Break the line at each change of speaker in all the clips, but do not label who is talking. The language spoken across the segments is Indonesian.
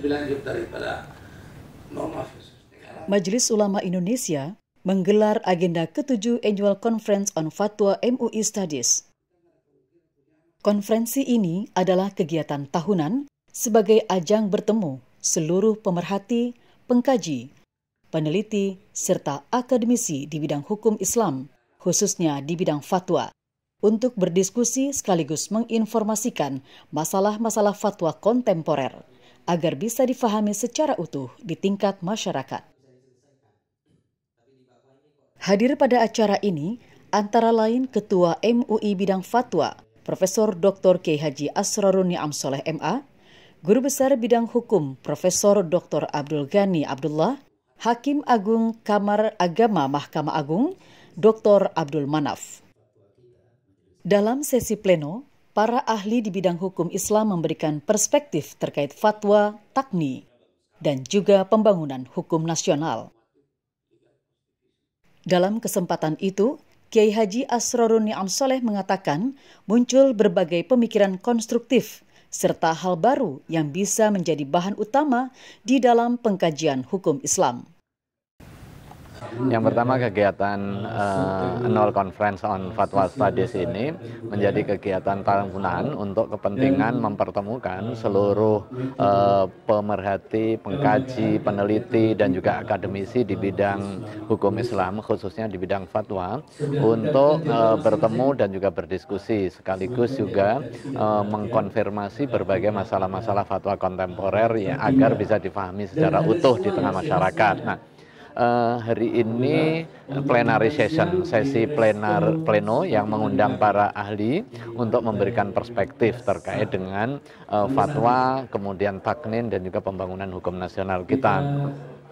lebih daripada norma
Majelis Ulama Indonesia menggelar agenda ke-7 Annual Conference on Fatwa MUI Studies. Konferensi ini adalah kegiatan tahunan sebagai ajang bertemu seluruh pemerhati, pengkaji, peneliti, serta akademisi di bidang hukum Islam, khususnya di bidang fatwa, untuk berdiskusi sekaligus menginformasikan masalah-masalah fatwa kontemporer agar bisa difahami secara utuh di tingkat masyarakat. Hadir pada acara ini antara lain Ketua MUI Bidang Fatwa, Profesor Dr. K. Haji Asrarun Ni'am Soleh MA, Guru Besar Bidang Hukum Profesor Dr. Abdul Ghani Abdullah, Hakim Agung Kamar Agama Mahkamah Agung, Dr. Abdul Manaf. Dalam sesi pleno, para ahli di bidang hukum Islam memberikan perspektif terkait fatwa, takni, dan juga pembangunan hukum nasional. Dalam kesempatan itu, Kiai Haji Asrorun Ni'am Soleh mengatakan muncul berbagai pemikiran konstruktif serta hal baru yang bisa menjadi bahan utama di dalam pengkajian hukum Islam.
Yang pertama kegiatan uh, annual conference on fatwa studies ini menjadi kegiatan tahunan untuk kepentingan mempertemukan seluruh uh, pemerhati, pengkaji, peneliti dan juga akademisi di bidang hukum Islam khususnya di bidang fatwa untuk uh, bertemu dan juga berdiskusi sekaligus juga uh, mengkonfirmasi berbagai masalah-masalah fatwa kontemporer ya agar bisa difahami secara utuh di tengah masyarakat. Nah, uh, hari ini plenary session, sesi plenar pleno yang mengundang para ahli untuk memberikan perspektif terkait dengan uh, fatwa, kemudian taknin dan juga pembangunan hukum nasional kita.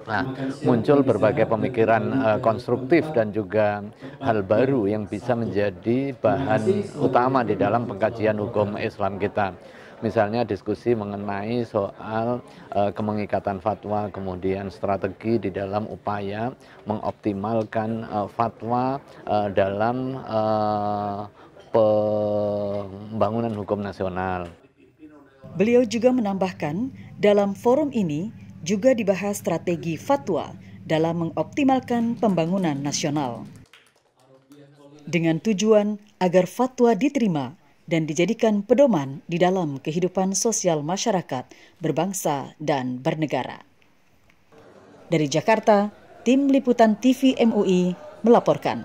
Nah, muncul berbagai pemikiran uh, konstruktif dan juga hal baru yang bisa menjadi bahan utama di dalam pengkajian hukum Islam kita misalnya diskusi mengenai soal uh, kemengikatan fatwa, kemudian strategi di dalam upaya mengoptimalkan uh, fatwa uh, dalam uh, pembangunan hukum nasional.
Beliau juga menambahkan, dalam forum ini juga dibahas strategi fatwa dalam mengoptimalkan pembangunan nasional. Dengan tujuan agar fatwa diterima dan dijadikan pedoman di dalam kehidupan sosial masyarakat, berbangsa, dan bernegara. Dari Jakarta, tim liputan TV MUI melaporkan.